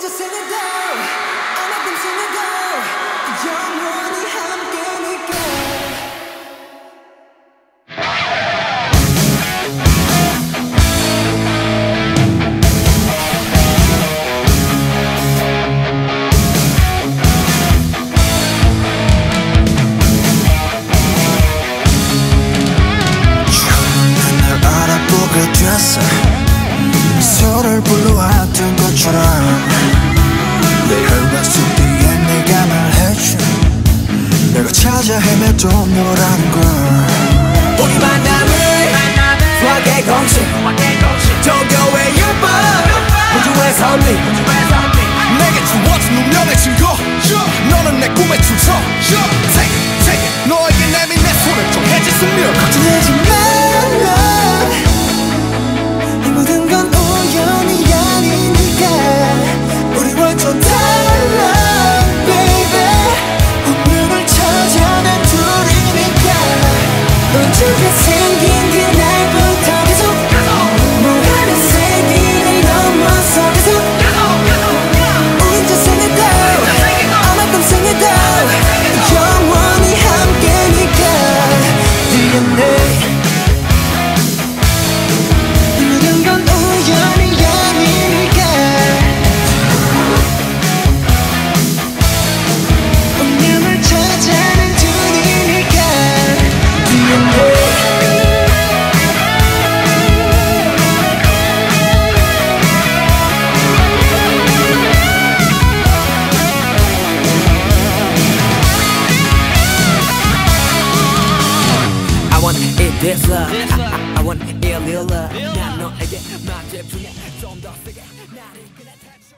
just say 서로를 불러왔던 것처럼 내 혈관 속 뒤에 네가 말해줘. 내가 찾아 헤매도 너라는 걸. 우리 만남을 수학의 공식 종교의 율법. 우주의 선미 내게 주어진 운명의 증거. 너는 내 this love I, I, I want it real love 난 너에게 맞을 뿐이야 좀더 세게 나를 끌어다줘